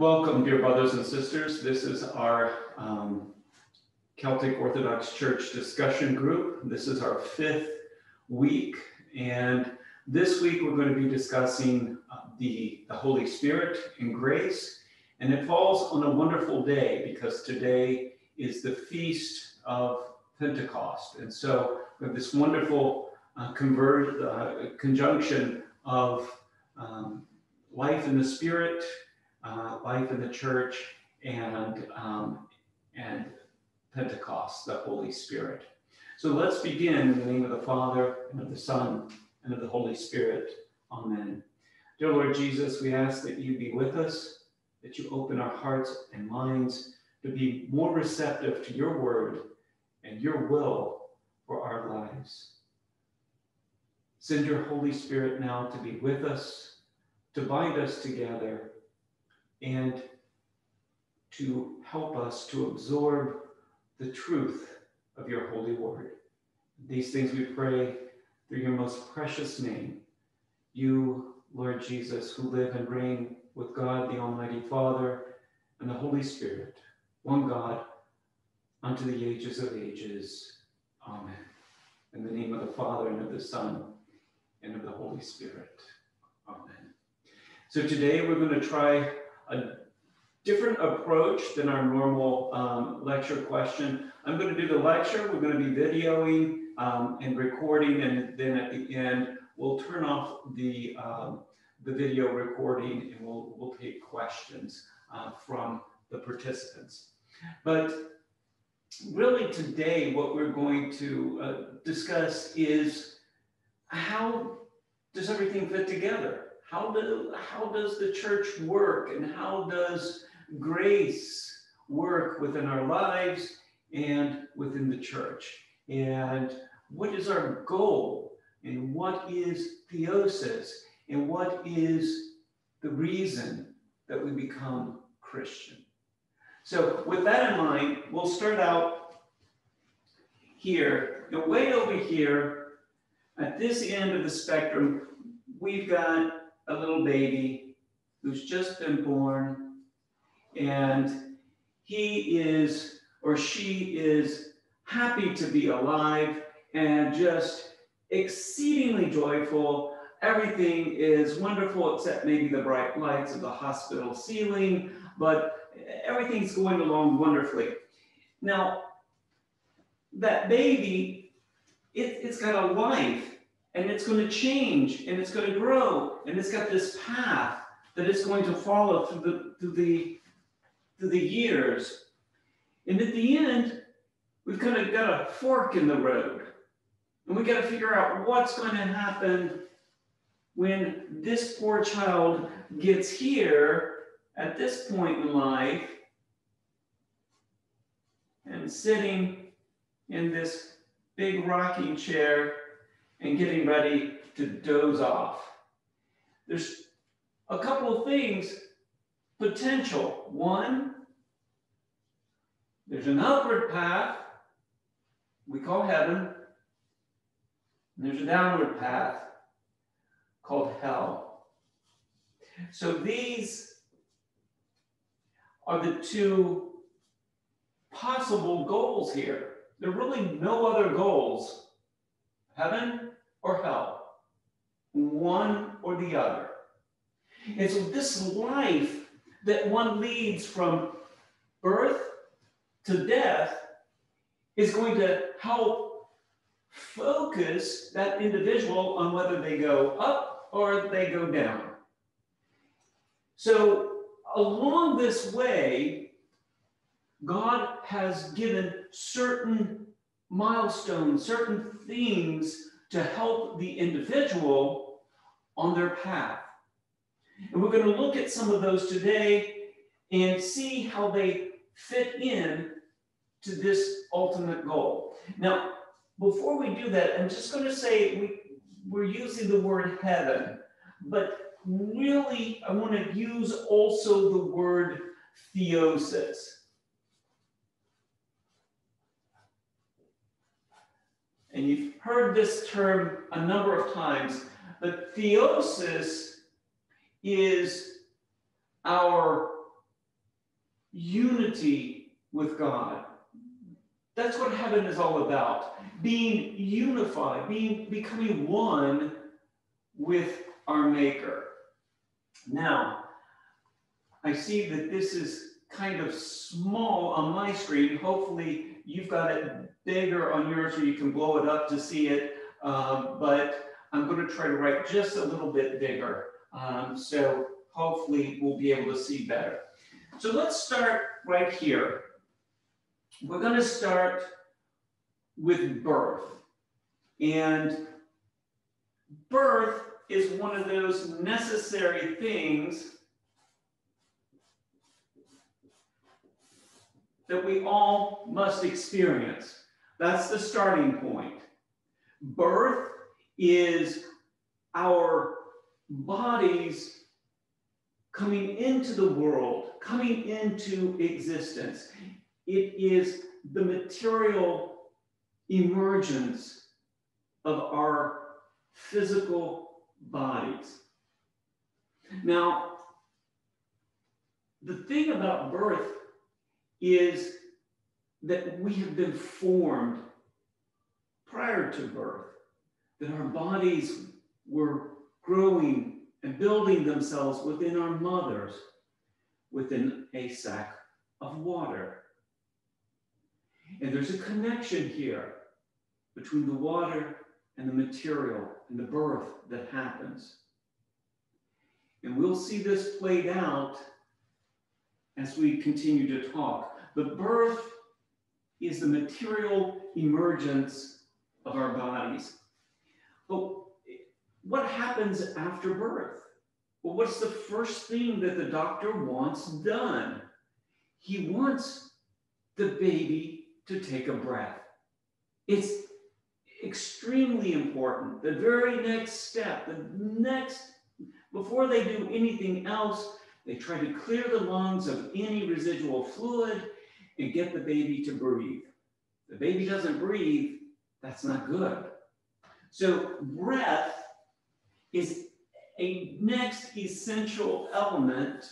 Welcome, dear brothers and sisters. This is our um, Celtic Orthodox Church discussion group. This is our fifth week, and this week we're going to be discussing uh, the, the Holy Spirit and grace. And it falls on a wonderful day because today is the feast of Pentecost. And so we have this wonderful uh, uh, conjunction of um, life in the Spirit uh, life in the church, and, um, and Pentecost, the Holy Spirit. So let's begin in the name of the Father, and of the Son, and of the Holy Spirit. Amen. Dear Lord Jesus, we ask that you be with us, that you open our hearts and minds to be more receptive to your word and your will for our lives. Send your Holy Spirit now to be with us, to bind us together, and to help us to absorb the truth of your holy word. These things we pray through your most precious name. You, Lord Jesus, who live and reign with God, the Almighty Father, and the Holy Spirit, one God, unto the ages of ages. Amen. In the name of the Father, and of the Son, and of the Holy Spirit. Amen. So today we're going to try a different approach than our normal um, lecture question. I'm going to do the lecture. We're going to be videoing um, and recording, and then at the end, we'll turn off the, um, the video recording and we'll, we'll take questions uh, from the participants. But really today, what we're going to uh, discuss is how does everything fit together? How, do, how does the church work and how does grace work within our lives and within the church? And what is our goal? And what is theosis? And what is the reason that we become Christian? So, with that in mind, we'll start out here. The way over here, at this end of the spectrum, we've got a little baby who's just been born, and he is or she is happy to be alive and just exceedingly joyful. Everything is wonderful except maybe the bright lights of the hospital ceiling, but everything's going along wonderfully. Now, that baby, it, it's got a life and it's going to change and it's going to grow and it's got this path that it's going to follow through the through the through the years. And at the end we've kind of got a fork in the road. And we got to figure out what's going to happen when this poor child gets here at this point in life and sitting in this big rocking chair and getting ready to doze off. There's a couple of things potential. One, there's an upward path we call heaven, and there's a downward path called hell. So these are the two possible goals here. There are really no other goals heaven or hell, one or the other. And so, this life that one leads from birth to death is going to help focus that individual on whether they go up or they go down. So, along this way, God has given certain milestones, certain things to help the individual on their path. And we're going to look at some of those today and see how they fit in to this ultimate goal. Now, before we do that, I'm just going to say we, we're using the word heaven, but really I want to use also the word theosis. And you've heard this term a number of times, but theosis is our unity with God. That's what heaven is all about. Being unified, being becoming one with our maker. Now, I see that this is kind of small on my screen. Hopefully you've got it bigger on yours so you can blow it up to see it. Um, but I'm going to try to write just a little bit bigger. Um, so hopefully we'll be able to see better. So let's start right here. We're going to start with birth. And birth is one of those necessary things that we all must experience. That's the starting point. Birth is our bodies coming into the world, coming into existence. It is the material emergence of our physical bodies. Now, the thing about birth is that we have been formed prior to birth that our bodies were growing and building themselves within our mothers, within a sac of water. And there's a connection here between the water and the material and the birth that happens. And we'll see this played out as we continue to talk. The birth is the material emergence of our bodies. But what happens after birth? Well, what's the first thing that the doctor wants done? He wants the baby to take a breath. It's extremely important. The very next step, the next, before they do anything else, they try to clear the lungs of any residual fluid and get the baby to breathe. the baby doesn't breathe, that's not good. So breath is a next essential element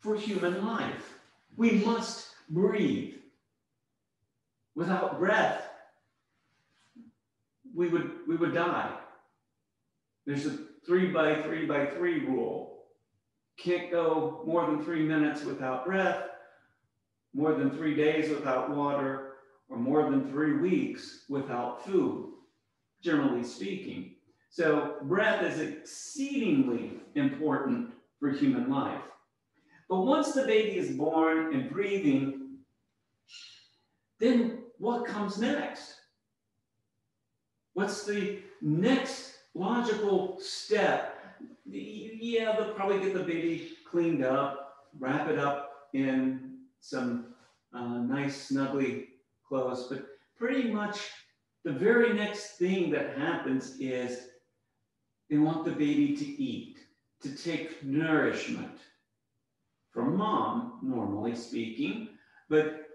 for human life. We must breathe. Without breath, we would, we would die. There's a three by three by three rule. Can't go more than three minutes without breath more than three days without water, or more than three weeks without food, generally speaking. So, breath is exceedingly important for human life. But once the baby is born and breathing, then what comes next? What's the next logical step? Yeah, they'll probably get the baby cleaned up, wrap it up in some uh, nice, snuggly clothes. But pretty much the very next thing that happens is they want the baby to eat, to take nourishment from mom, normally speaking. But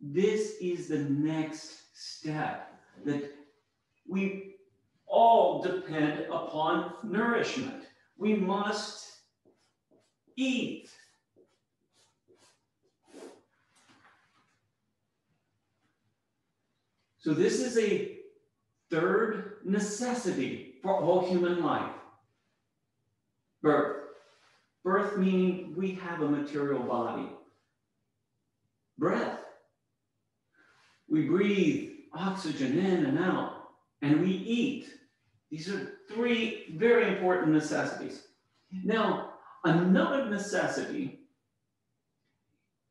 this is the next step that we all depend upon nourishment. We must eat. So this is a third necessity for all human life. Birth. Birth meaning we have a material body. Breath. We breathe oxygen in and out, and we eat. These are three very important necessities. Now, another necessity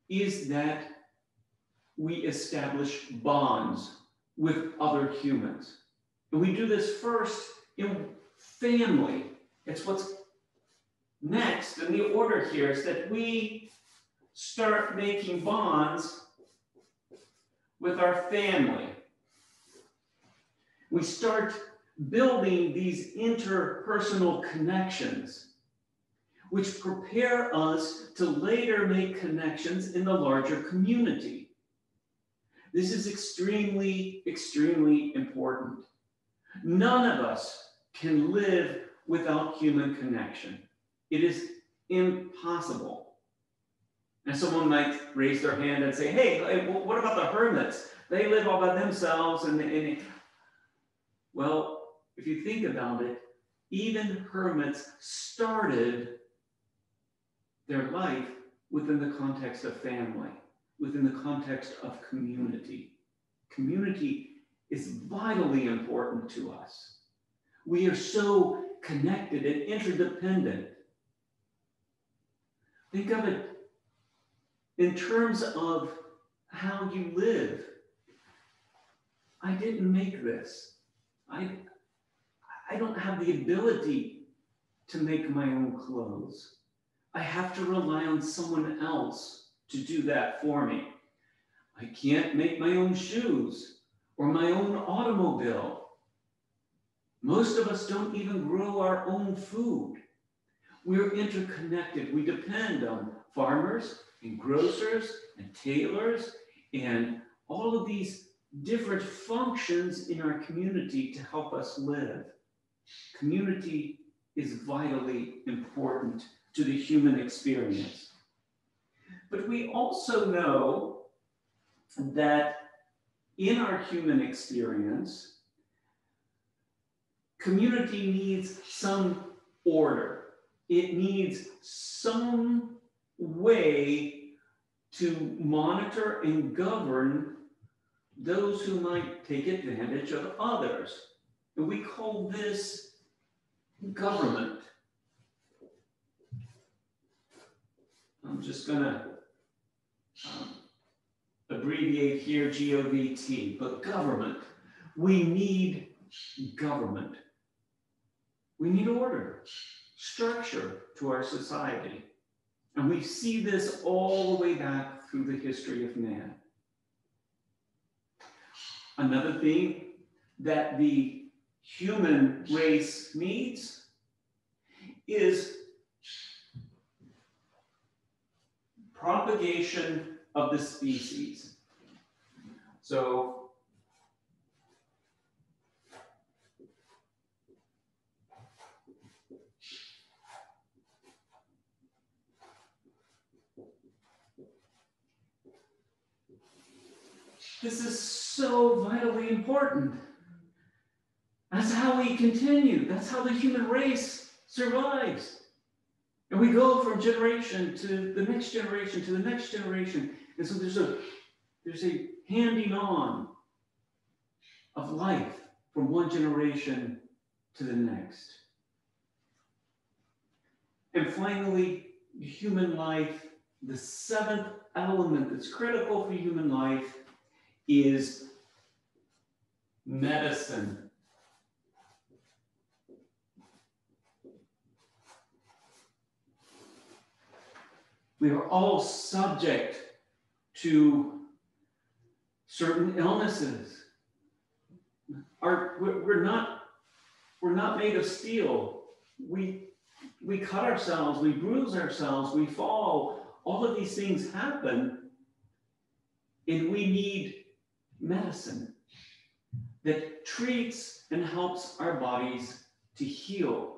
is that we establish bonds with other humans. And we do this first in family. It's what's next in the order here is that we start making bonds with our family. We start building these interpersonal connections, which prepare us to later make connections in the larger community. This is extremely, extremely important. None of us can live without human connection. It is impossible. And someone might raise their hand and say, hey, what about the hermits? They live all by themselves. And, and well, if you think about it, even hermits started their life within the context of family, within the context of community. Community is vitally important to us. We are so connected and interdependent. Think of it in terms of how you live. I didn't make this. I, I don't have the ability to make my own clothes. I have to rely on someone else to do that for me. I can't make my own shoes or my own automobile. Most of us don't even grow our own food. We're interconnected. We depend on farmers and grocers and tailors and all of these different functions in our community to help us live. Community is vitally important to the human experience. But we also know that in our human experience, community needs some order. It needs some way to monitor and govern those who might take advantage of others. And we call this government. I'm just going to um, abbreviate here GOVT, but government. We need government. We need order, structure to our society. And we see this all the way back through the history of man. Another thing that the human race needs is propagation of the species. So This is so vitally important. That's how we continue. That's how the human race survives. And we go from generation to the next generation to the next generation. And so there's a there's a handing on of life from one generation to the next. And finally, human life, the seventh element that's critical for human life is medicine. We are all subject to certain illnesses. Our, we're not we're not made of steel. We we cut ourselves, we bruise ourselves, we fall. All of these things happen, and we need medicine that treats and helps our bodies to heal.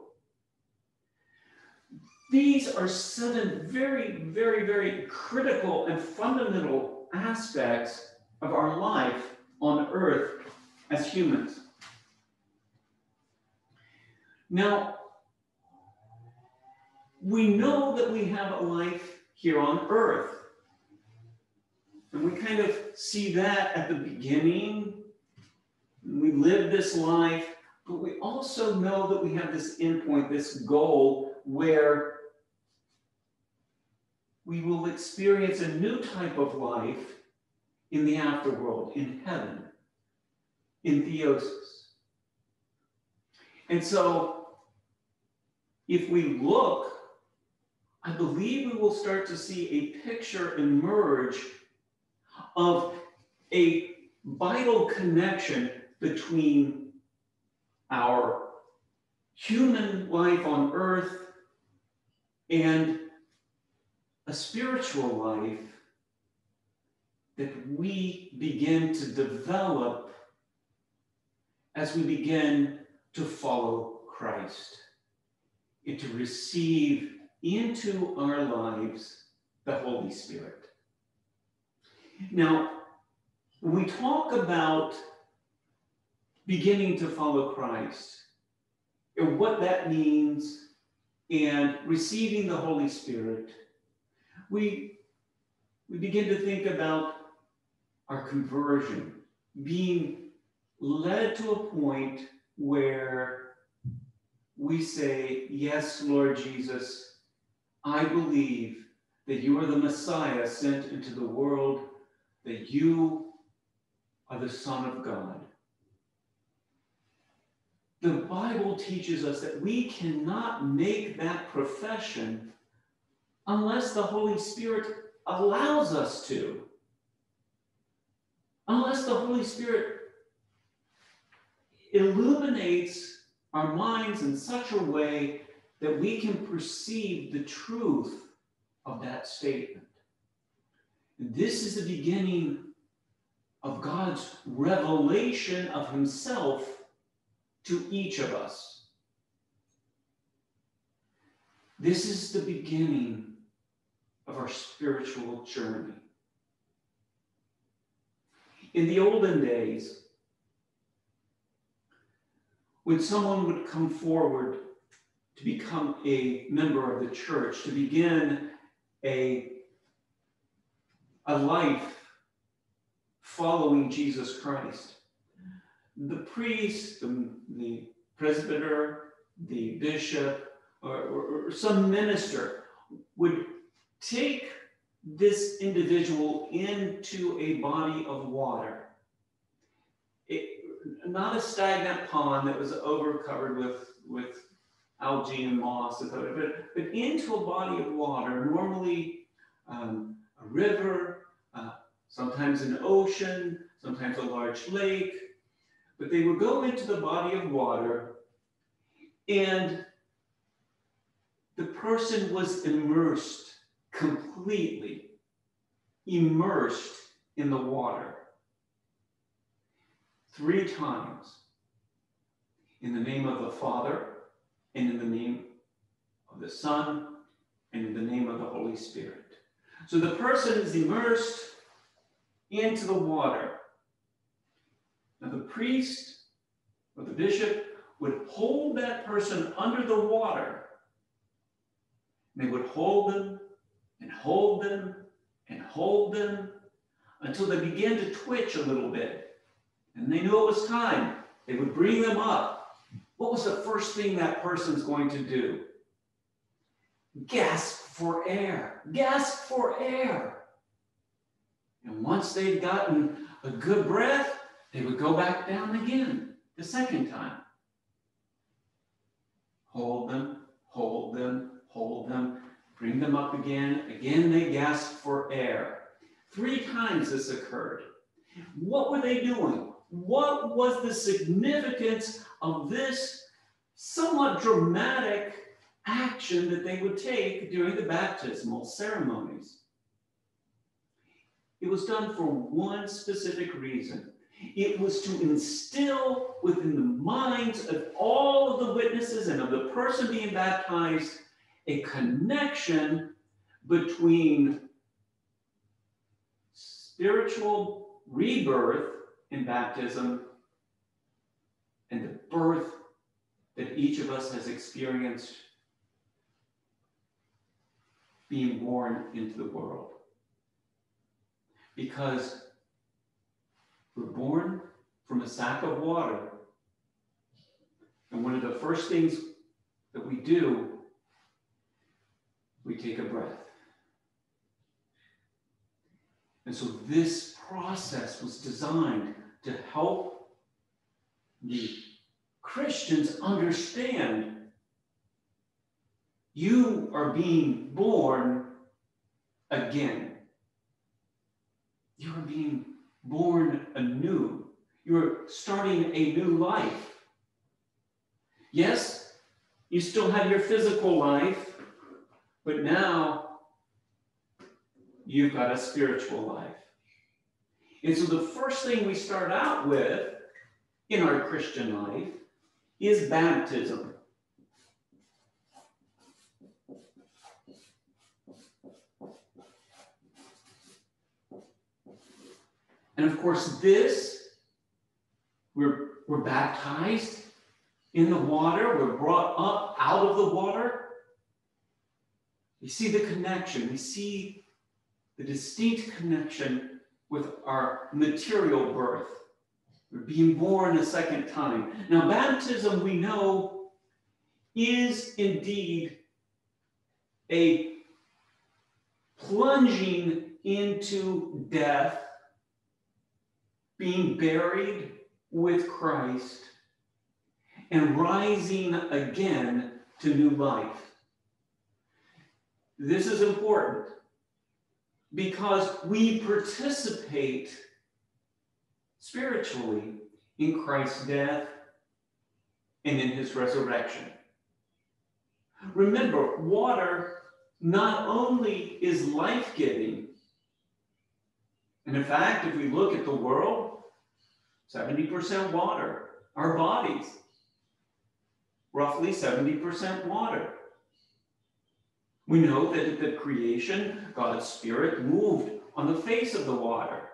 These are seven very, very, very critical and fundamental aspects of our life on earth as humans. Now, we know that we have a life here on earth. And we kind of see that at the beginning. We live this life, but we also know that we have this endpoint, this goal where we will experience a new type of life in the afterworld, in heaven, in theosis. And so, if we look, I believe we will start to see a picture emerge of a vital connection between our human life on earth and a spiritual life that we begin to develop as we begin to follow Christ. and to receive into our lives the Holy Spirit. Now, when we talk about beginning to follow Christ, and what that means, and receiving the Holy Spirit, we, we begin to think about our conversion, being led to a point where we say, Yes, Lord Jesus, I believe that you are the Messiah sent into the world, that you are the Son of God. The Bible teaches us that we cannot make that profession unless the Holy Spirit allows us to. Unless the Holy Spirit illuminates our minds in such a way that we can perceive the truth of that statement. This is the beginning of God's revelation of Himself to each of us. This is the beginning of our spiritual journey. In the olden days, when someone would come forward to become a member of the church, to begin a, a life following Jesus Christ, the priest, the, the presbyter, the bishop, or, or, or some minister would take this individual into a body of water. It, not a stagnant pond that was over covered with, with algae and moss, but, but into a body of water, normally um, a river, uh, sometimes an ocean, sometimes a large lake, but they would go into the body of water and the person was immersed completely, immersed in the water three times in the name of the Father and in the name of the Son and in the name of the Holy Spirit. So the person is immersed into the water now, the priest or the bishop would hold that person under the water. And They would hold them and hold them and hold them until they began to twitch a little bit. And they knew it was time. They would bring them up. What was the first thing that person's going to do? Gasp for air. Gasp for air. And once they'd gotten a good breath, they would go back down again the second time. Hold them, hold them, hold them, bring them up again. Again, they gasped for air. Three times this occurred. What were they doing? What was the significance of this somewhat dramatic action that they would take during the baptismal ceremonies? It was done for one specific reason it was to instill within the minds of all of the witnesses and of the person being baptized a connection between spiritual rebirth in baptism and the birth that each of us has experienced being born into the world. Because we're born from a sac of water. And one of the first things that we do, we take a breath. And so this process was designed to help the Christians understand you are being born again. You are being born anew. You're starting a new life. Yes, you still have your physical life, but now you've got a spiritual life. And so the first thing we start out with in our Christian life is baptism. And of course, this, we're, we're baptized in the water, we're brought up out of the water. We see the connection, we see the distinct connection with our material birth. We're being born a second time. Now, baptism, we know, is indeed a plunging into death, being buried with Christ, and rising again to new life. This is important because we participate spiritually in Christ's death and in his resurrection. Remember, water not only is life giving, and in fact, if we look at the world, 70% water, our bodies, roughly 70% water. We know that at the creation, God's Spirit moved on the face of the water.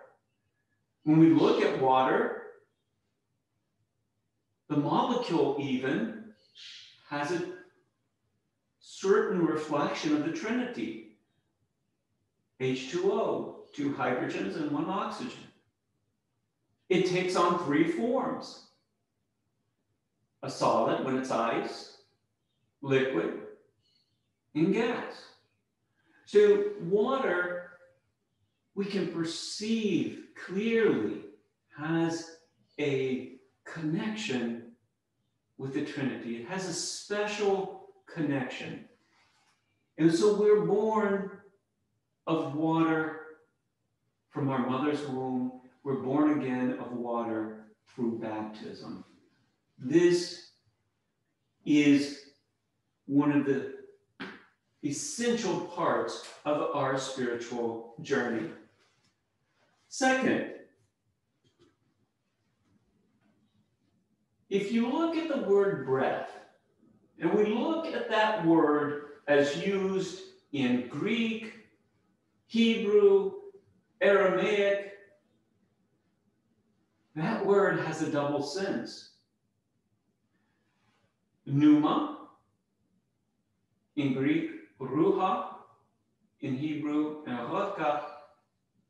When we look at water, the molecule even has a certain reflection of the Trinity. H2O, two hydrogens and one oxygen. It takes on three forms. A solid when it's ice, liquid, and gas. So water, we can perceive clearly has a connection with the Trinity. It has a special connection. And so we're born of water from our mother's womb. We're born again of water through baptism. This is one of the essential parts of our spiritual journey. Second, if you look at the word breath, and we look at that word as used in Greek, Hebrew, Aramaic, that word has a double sense. Pneuma in Greek Ruha in Hebrew, and Rotka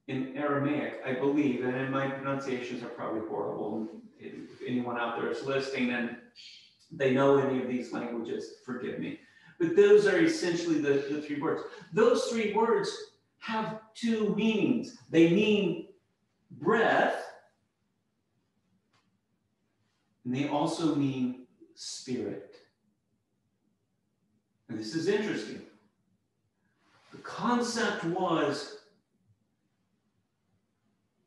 in Aramaic, I believe, and my pronunciations are probably horrible. If anyone out there is listening and they know any of these languages, forgive me. But those are essentially the, the three words. Those three words have two meanings. They mean breath, and they also mean spirit. And this is interesting concept was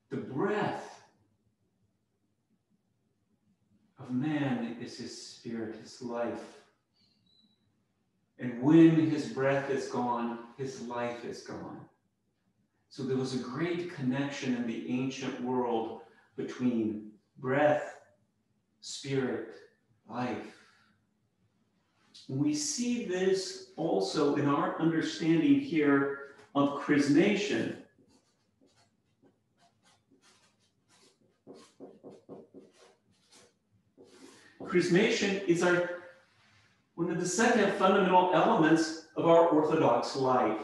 the breath of man is his spirit, his life. And when his breath is gone, his life is gone. So there was a great connection in the ancient world between breath, spirit, life. We see this also in our understanding here of chrismation. Chrismation is our one of the second fundamental elements of our Orthodox life.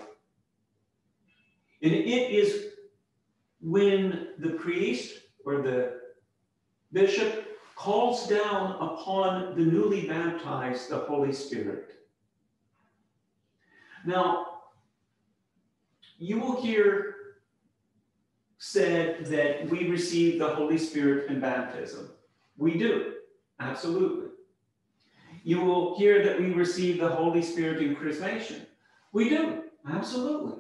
And it is when the priest or the bishop calls down upon the newly baptized the Holy Spirit. Now, you will hear said that we receive the Holy Spirit in baptism. We do, absolutely. You will hear that we receive the Holy Spirit in chrismation. We do, absolutely.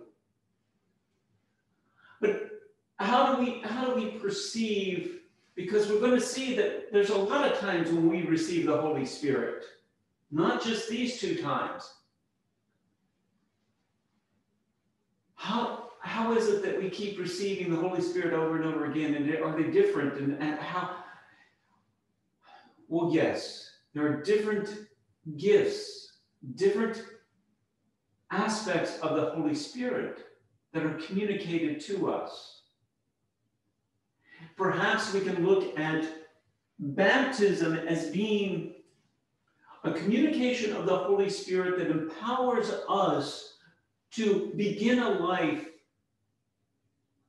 But how do we how do we perceive because we're going to see that there's a lot of times when we receive the Holy Spirit, not just these two times. How, how is it that we keep receiving the Holy Spirit over and over again? And are they different? And, and how? Well, yes, there are different gifts, different aspects of the Holy Spirit that are communicated to us. Perhaps we can look at baptism as being a communication of the Holy Spirit that empowers us to begin a life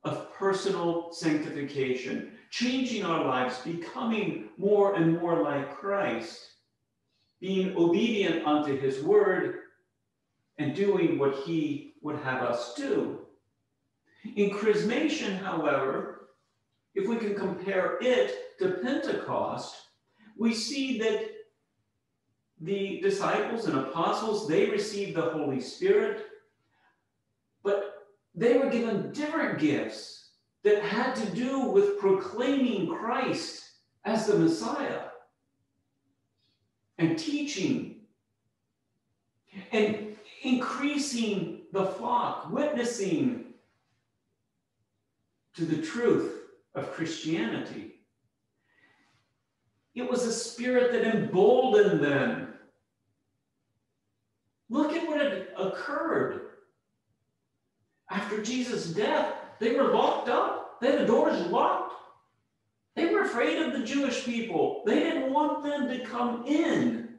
of personal sanctification, changing our lives, becoming more and more like Christ, being obedient unto his word, and doing what he would have us do. In chrismation, however, if we can compare it to Pentecost, we see that the disciples and apostles, they received the Holy Spirit, but they were given different gifts that had to do with proclaiming Christ as the Messiah and teaching and increasing the flock, witnessing to the truth of Christianity. It was a spirit that emboldened them. Look at what had occurred. After Jesus' death, they were locked up. They had the doors locked. They were afraid of the Jewish people. They didn't want them to come in.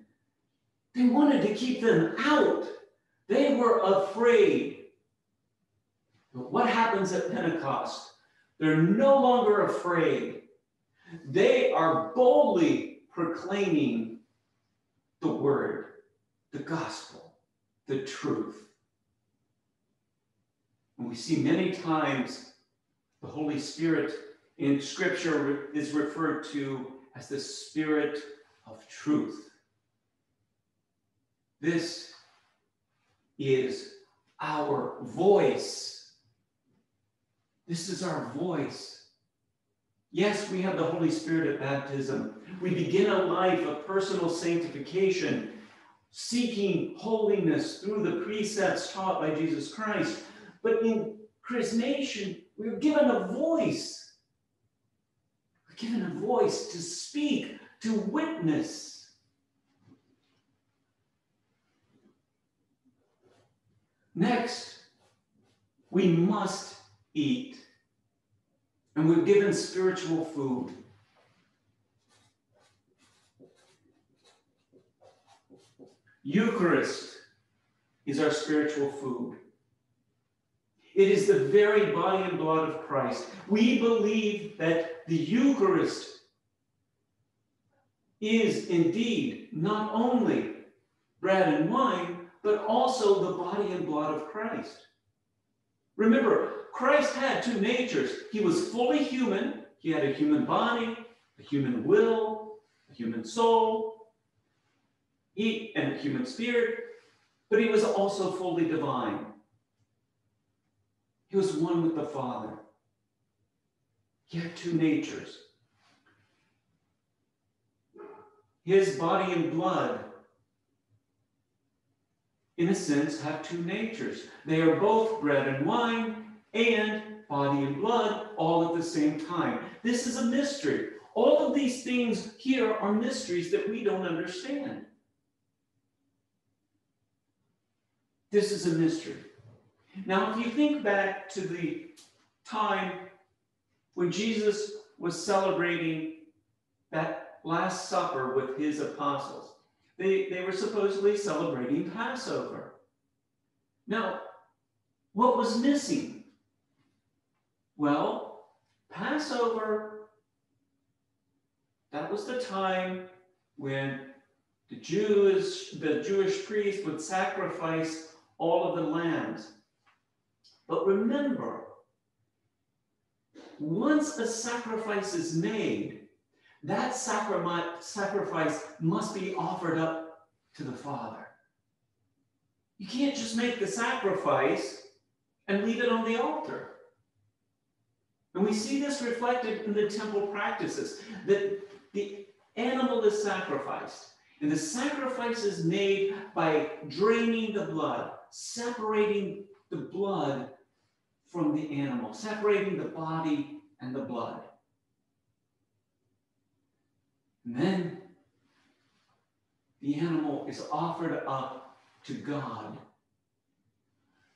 They wanted to keep them out. They were afraid. But what happens at Pentecost? They're no longer afraid. They are boldly proclaiming the word, the gospel, the truth. And we see many times the Holy Spirit in Scripture is referred to as the Spirit of truth. This is our voice. This is our voice. Yes, we have the Holy Spirit at baptism. We begin a life of personal sanctification, seeking holiness through the precepts taught by Jesus Christ. But in chrismation, we're given a voice. We're given a voice to speak, to witness. Next, we must eat. And we're given spiritual food. Eucharist is our spiritual food. It is the very body and blood of Christ. We believe that the Eucharist is indeed not only bread and wine, but also the body and blood of Christ. Remember, Christ had two natures. He was fully human, he had a human body, a human will, a human soul, he, and a human spirit, but he was also fully divine. He was one with the Father. He had two natures. His body and blood in a sense, have two natures. They are both bread and wine and body and blood all at the same time. This is a mystery. All of these things here are mysteries that we don't understand. This is a mystery. Now, if you think back to the time when Jesus was celebrating that Last Supper with his apostles, they, they were supposedly celebrating Passover. Now, what was missing? Well, Passover, that was the time when the Jews, the Jewish priest would sacrifice all of the lambs. But remember, once a sacrifice is made, that sacrifice must be offered up to the Father. You can't just make the sacrifice and leave it on the altar. And we see this reflected in the temple practices that the animal is sacrificed. And the sacrifice is made by draining the blood, separating the blood from the animal, separating the body and the blood. And then the animal is offered up to God.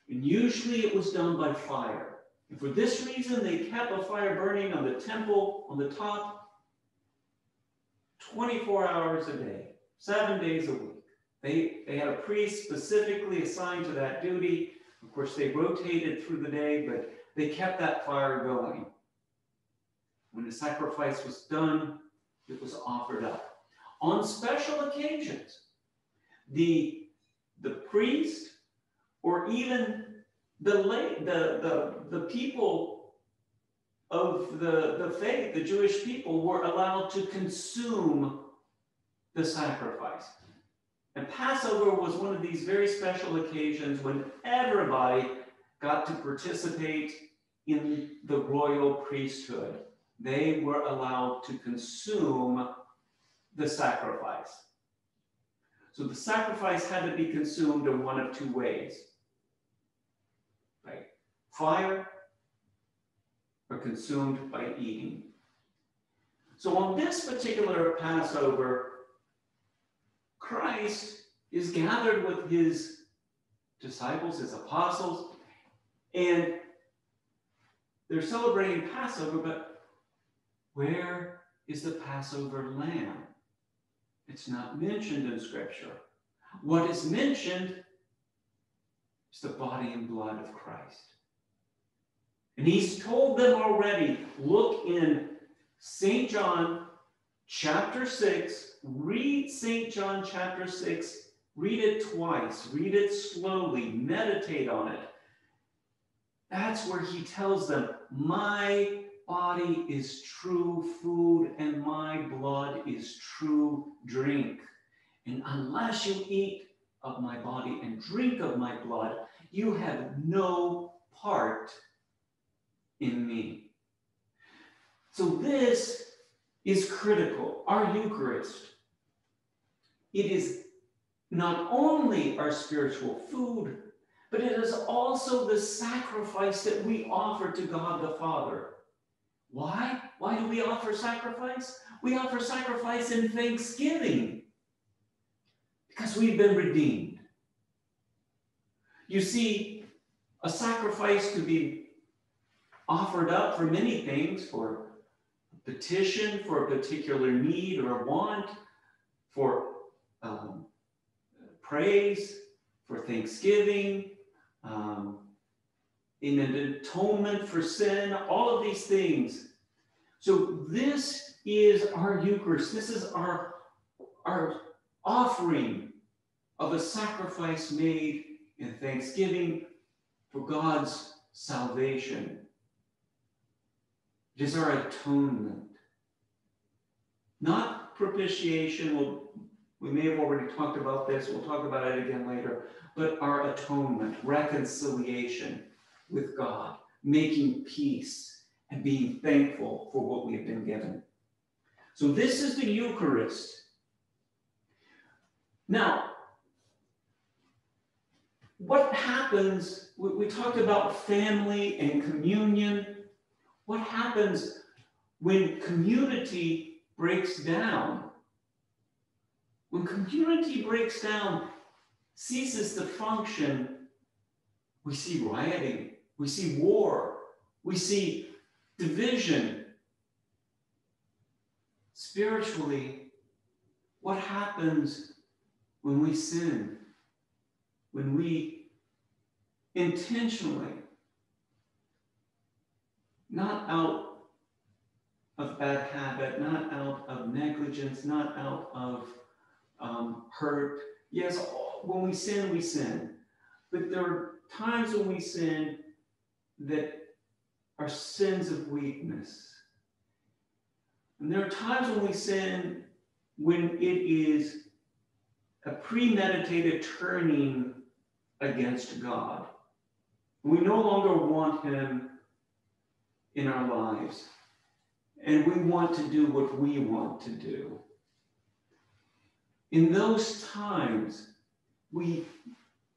And usually it was done by fire. And for this reason, they kept a fire burning on the temple on the top 24 hours a day, seven days a week. They, they had a priest specifically assigned to that duty. Of course, they rotated through the day, but they kept that fire going. When the sacrifice was done, it was offered up. On special occasions, the, the priest or even the, lay, the, the, the people of the, the faith, the Jewish people, were allowed to consume the sacrifice. And Passover was one of these very special occasions when everybody got to participate in the royal priesthood. They were allowed to consume the sacrifice. So the sacrifice had to be consumed in one of two ways? Fire or consumed by eating. So on this particular Passover, Christ is gathered with his disciples, his apostles, and they're celebrating Passover, but where is the Passover lamb? It's not mentioned in Scripture. What is mentioned is the body and blood of Christ. And he's told them already look in St. John chapter 6, read St. John chapter 6, read it twice, read it slowly, meditate on it. That's where he tells them, My body is true food and my blood is true drink. And unless you eat of my body and drink of my blood, you have no part in me. So, this is critical. Our Eucharist, it is not only our spiritual food, but it is also the sacrifice that we offer to God the Father. Why? Why do we offer sacrifice? We offer sacrifice in thanksgiving because we've been redeemed. You see, a sacrifice to be offered up for many things for petition, for a particular need or want, for um, praise, for thanksgiving, um, in an atonement for sin, all of these things. So this is our Eucharist. This is our, our offering of a sacrifice made in thanksgiving for God's salvation. It is our atonement. Not propitiation. We'll, we may have already talked about this. We'll talk about it again later. But our atonement, reconciliation with God, making peace, and being thankful for what we have been given. So, this is the Eucharist. Now, what happens? We, we talked about family and communion. What happens when community breaks down? When community breaks down, ceases to function, we see rioting, we see war, we see division. Spiritually, what happens when we sin? when we intentionally, not out of bad habit, not out of negligence, not out of um, hurt. Yes, when we sin, we sin. But there are times when we sin that are sins of weakness. And there are times when we sin when it is a premeditated turning against God. We no longer want him in our lives, and we want to do what we want to do. In those times, we,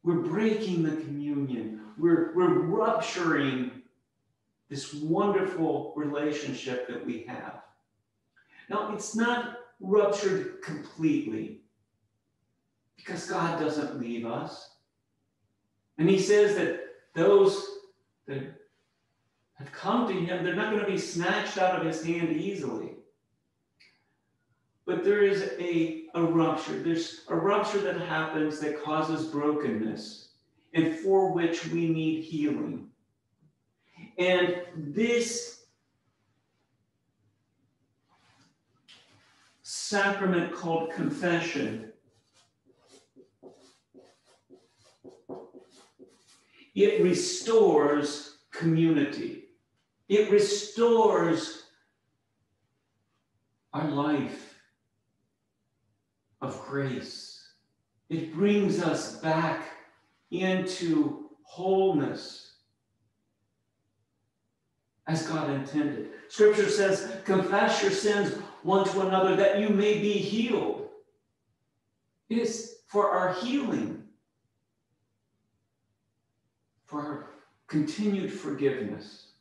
we're breaking the communion, we're, we're rupturing this wonderful relationship that we have. Now, it's not ruptured completely because God doesn't leave us. And he says that those that have come to him, they're not going to be snatched out of his hand easily. But there is a, a rupture. There's a rupture that happens that causes brokenness and for which we need healing. And this sacrament called confession it restores community. It restores our life of grace. It brings us back into wholeness as God intended. Scripture says, confess your sins one to another that you may be healed. It is for our healing, for our continued forgiveness.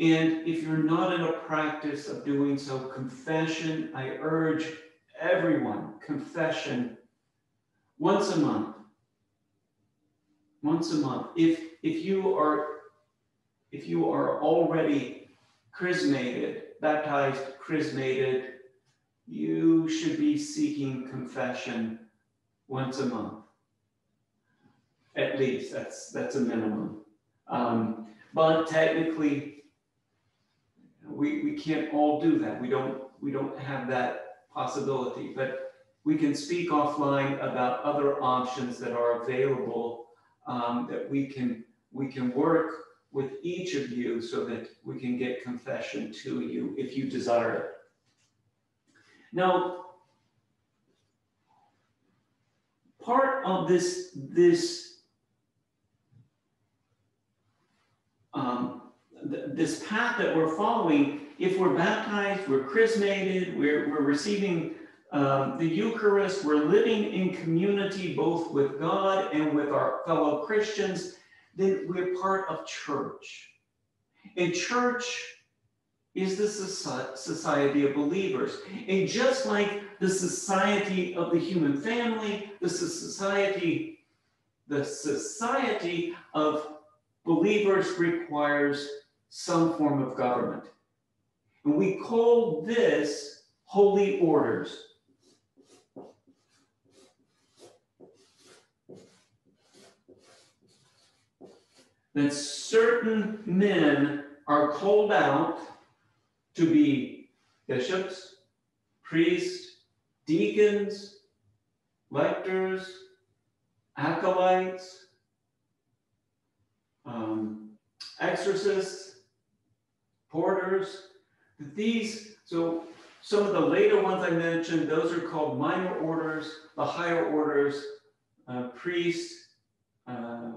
And if you're not in a practice of doing so, confession, I urge everyone, confession once a month. Once a month. If if you are if you are already chrismated, baptized, chrismated, you should be seeking confession once a month. At least that's that's a minimum. Um, but technically, we, we can't all do that. We don't we don't have that possibility. But we can speak offline about other options that are available um, that we can we can work with each of you so that we can get confession to you if you desire it. Now, part of this this um, th this path that we're following, if we're baptized, we're chrismated, we're, we're receiving um, the Eucharist, we're living in community both with God and with our fellow Christians, then we're part of church. And church is the society of believers. And just like the society of the human family, the society, the society of believers requires some form of government. And we call this holy orders. That certain men are called out to be bishops, priests, deacons, lectors, acolytes, um, exorcists, porters. These, so some of the later ones I mentioned, those are called minor orders, the higher orders, uh, priest, uh,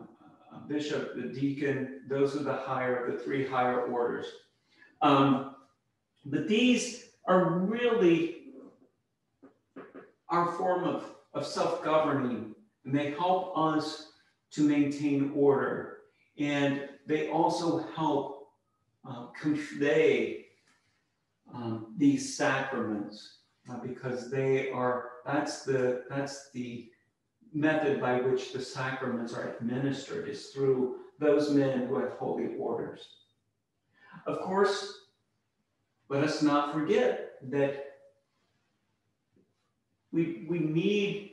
bishop, the deacon, those are the higher, the three higher orders. Um, but these are really our form of, of self-governing, and they help us to maintain order and they also help uh, convey um, these sacraments uh, because they are that's the that's the method by which the sacraments are administered is through those men who have holy orders. Of course, let us not forget that we, we need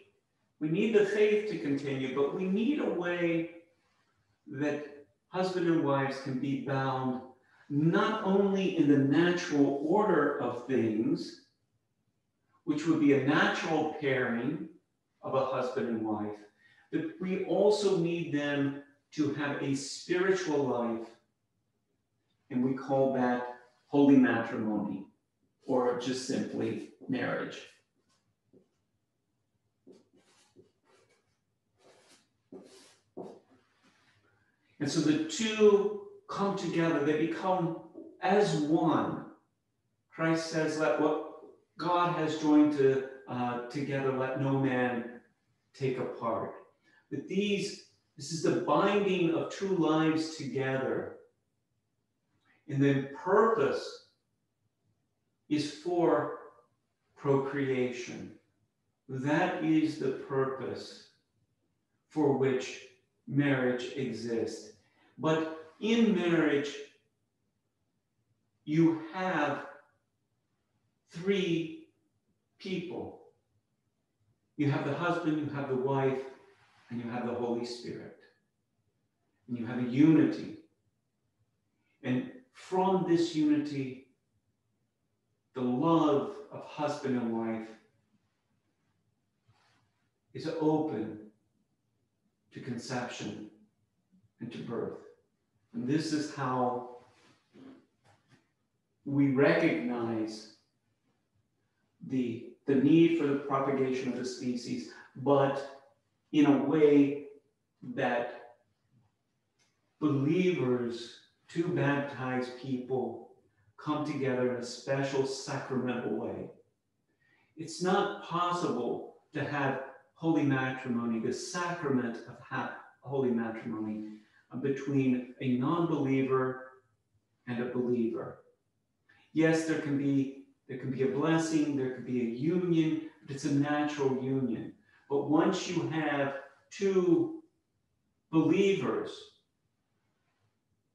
we need the faith to continue, but we need a way that husband and wives can be bound not only in the natural order of things, which would be a natural pairing of a husband and wife, but we also need them to have a spiritual life. And we call that holy matrimony or just simply marriage. And so the two come together, they become as one. Christ says, Let what God has joined to, uh, together, let no man take apart. But these, this is the binding of two lives together. And then purpose is for procreation. That is the purpose for which marriage exists. But in marriage, you have three people. You have the husband, you have the wife, and you have the Holy Spirit. And you have a unity. And from this unity, the love of husband and wife is open to conception and to birth. And this is how we recognize the, the need for the propagation of the species, but in a way that believers, two baptized people, come together in a special sacramental way. It's not possible to have holy matrimony, the sacrament of holy matrimony, between a non believer and a believer. Yes, there can be there can be a blessing, there can be a union, but it's a natural union. But once you have two believers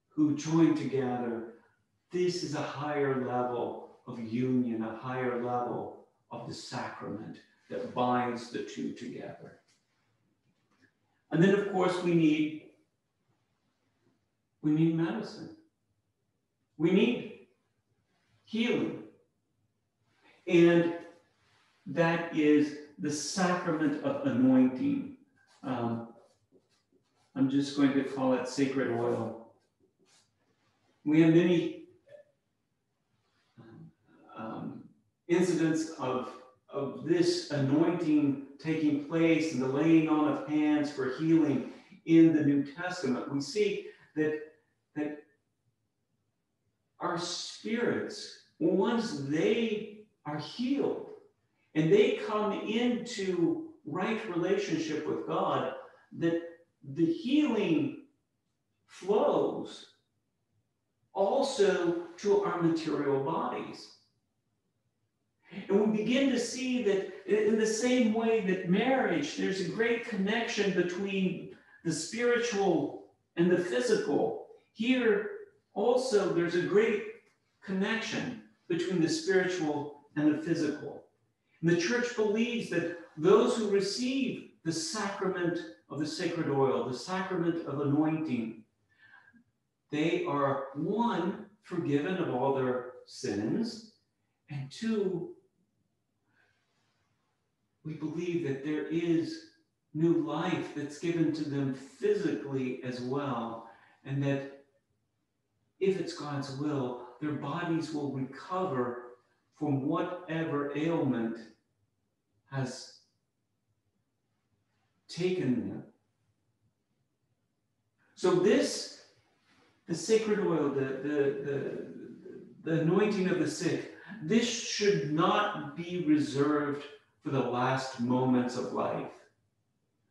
who join together, this is a higher level of union, a higher level of the sacrament that binds the two together. And then, of course, we need we need medicine. We need healing. And that is the sacrament of anointing. Um, I'm just going to call it sacred oil. We have many um, incidents of, of this anointing taking place and the laying on of hands for healing in the New Testament. We see that, that our spirits, once they are healed and they come into right relationship with God, that the healing flows also to our material bodies. And we begin to see that in the same way that marriage, there's a great connection between the spiritual and the physical. Here, also, there's a great connection between the spiritual and the physical. And the church believes that those who receive the sacrament of the sacred oil, the sacrament of anointing, they are one, forgiven of all their sins, and two, we believe that there is new life that's given to them physically as well, and that if it's God's will, their bodies will recover from whatever ailment has taken them. So this, the sacred oil, the, the, the, the anointing of the sick, this should not be reserved for the last moments of life.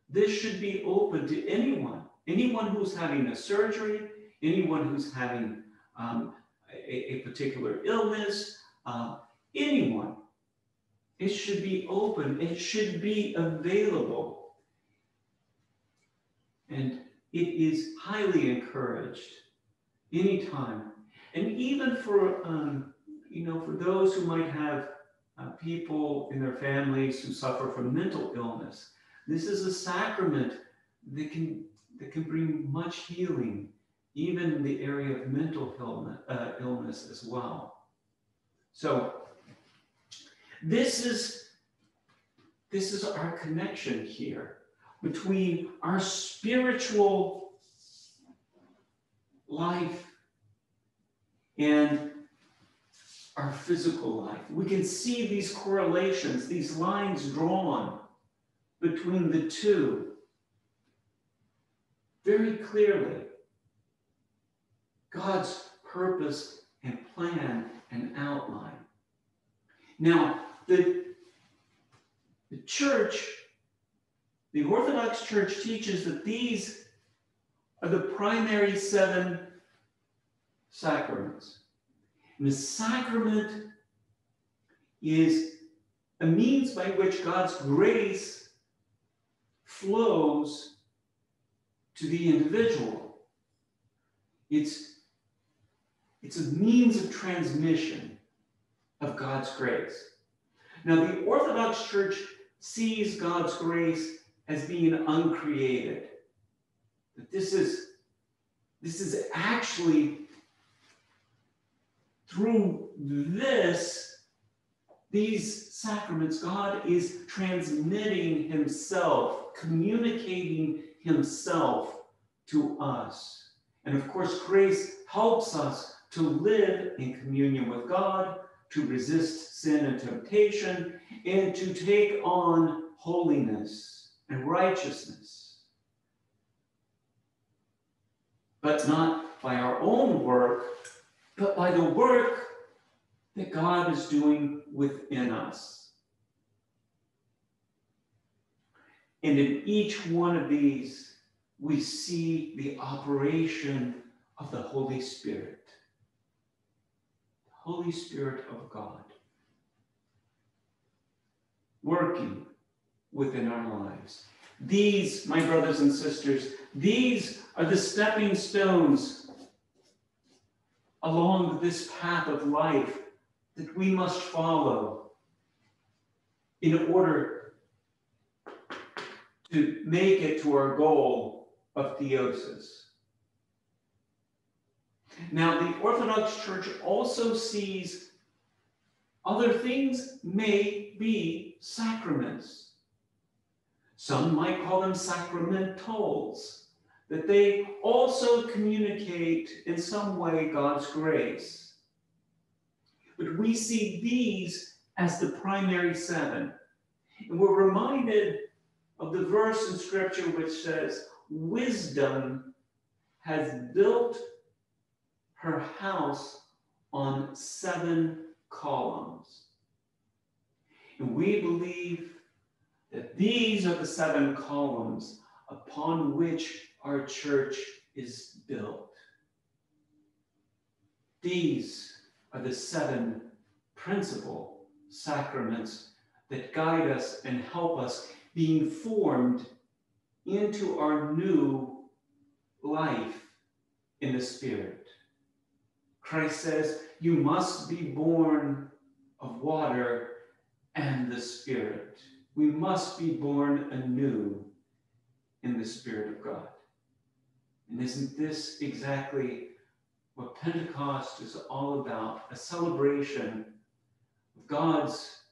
This should be open to anyone, anyone who's having a surgery, anyone who's having um, a, a, particular illness, uh, anyone. It should be open, it should be available. And it is highly encouraged anytime. And even for, um, you know, for those who might have uh, people in their families who suffer from mental illness, this is a sacrament that can, that can bring much healing even in the area of mental illness, uh, illness as well. So this is this is our connection here between our spiritual life and our physical life. We can see these correlations, these lines drawn between the two very clearly. God's purpose and plan and outline. Now, the, the church, the Orthodox Church teaches that these are the primary seven sacraments. And the sacrament is a means by which God's grace flows to the individual. It's It's a means of transmission of God's grace. Now, the Orthodox Church sees God's grace as being uncreated. That this is, this is actually through this, these sacraments, God is transmitting Himself, communicating Himself to us. And of course, grace helps us to live in communion with God, to resist sin and temptation, and to take on holiness and righteousness. But not by our own work, but by the work that God is doing within us. And in each one of these, we see the operation of the Holy Spirit. Holy Spirit of God working within our lives. These, my brothers and sisters, these are the stepping stones along this path of life that we must follow in order to make it to our goal of theosis. Now, the Orthodox Church also sees other things may be sacraments. Some might call them sacramentals, that they also communicate in some way God's grace. But we see these as the primary seven. And we're reminded of the verse in Scripture which says, Wisdom has built her house on seven columns. And we believe that these are the seven columns upon which our church is built. These are the seven principal sacraments that guide us and help us being formed into our new life in the Spirit. Christ says, You must be born of water and the Spirit. We must be born anew in the Spirit of God. And isn't this exactly what Pentecost is all about? A celebration of God's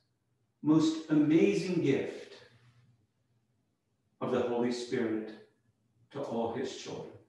most amazing gift of the Holy Spirit to all his children.